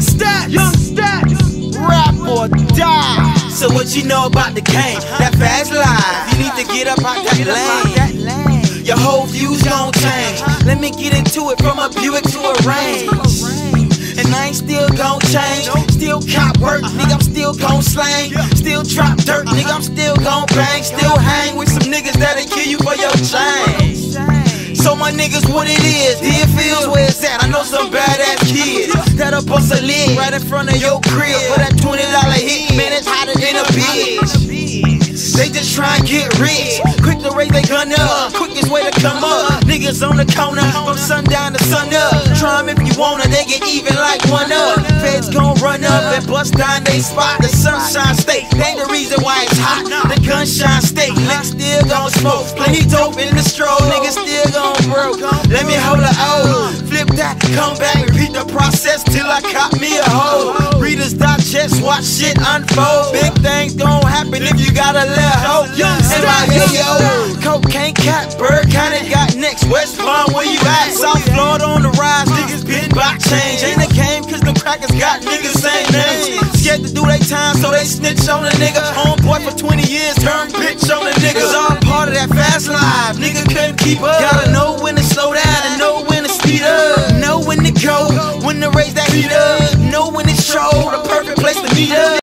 Stacks. Young Stacks. Rap or die. So what you know about the game? That fast life. You need to get up out that lane. Your whole view's gon' change. Let me get into it from a Buick to a range. And I ain't still gon' change. Still cop work, nigga, I'm still gon' slang. Still drop dirt, nigga, I'm still gon' bang. Still hang with some niggas that'll kill you for your chain. So my niggas, what it is, Deerfields, where that'll bust a lid right in front of your crib for that $20 hit. Man, it's hotter than a bitch. They just try and get rich. Quick to raise their gun up. Quickest way to come up. Niggas on the corner from sundown to sun up. Try 'em if you wanna, they get even like one up. Feds gon' run up and bust down they spot. The sunshine state, they ain't the reason why it's hot. The gunshine state, niggas still gon' smoke. Plenty dope in the stroll, niggas come back, repeat the process till I cop me a hoe. Readers Digest, watch shit unfold. Big things gon' happen if you got a little hope. Young yo. Cocaine cat, bird kinda got next. West Palm, where you at? South Florida on the rise, niggas been back change. Ain't a game, cause the crackers got niggas same names. Scared to do their time, so they snitch on a nigga. Homeboy for 20 years, turn bitch on a nigga. It's all part of that fast life, nigga couldn't keep up. Gotta know when to slow down when to raise that heat up.